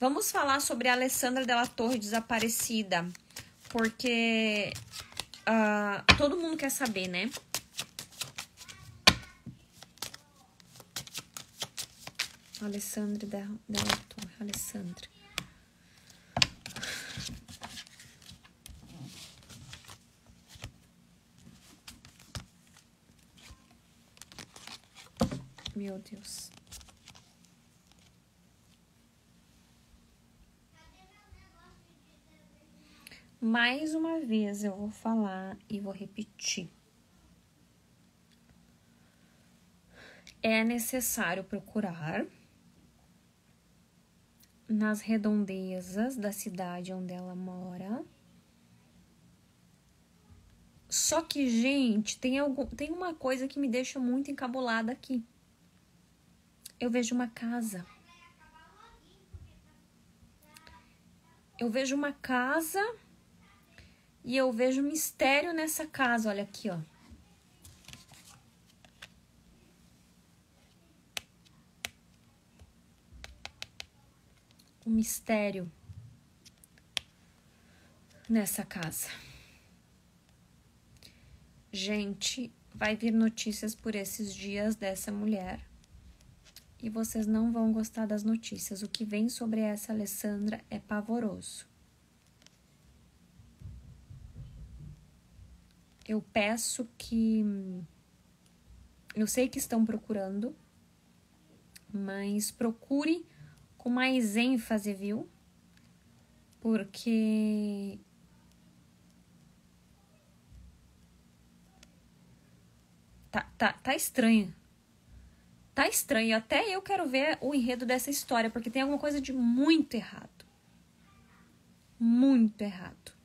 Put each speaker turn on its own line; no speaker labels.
Vamos falar sobre a Alessandra Della Torre desaparecida, porque uh, todo mundo quer saber, né? Alessandra Della Torre, Alessandra. Meu Deus. Mais uma vez eu vou falar e vou repetir. É necessário procurar nas redondezas da cidade onde ela mora. Só que, gente, tem, algum, tem uma coisa que me deixa muito encabulada aqui. Eu vejo uma casa. Eu vejo uma casa e eu vejo mistério nessa casa, olha aqui, ó. O mistério nessa casa. Gente, vai vir notícias por esses dias dessa mulher e vocês não vão gostar das notícias. O que vem sobre essa Alessandra é pavoroso. Eu peço que. Eu sei que estão procurando, mas procure com mais ênfase, viu? Porque. Tá, tá, tá estranho. Tá estranho. Até eu quero ver o enredo dessa história, porque tem alguma coisa de muito errado. Muito errado.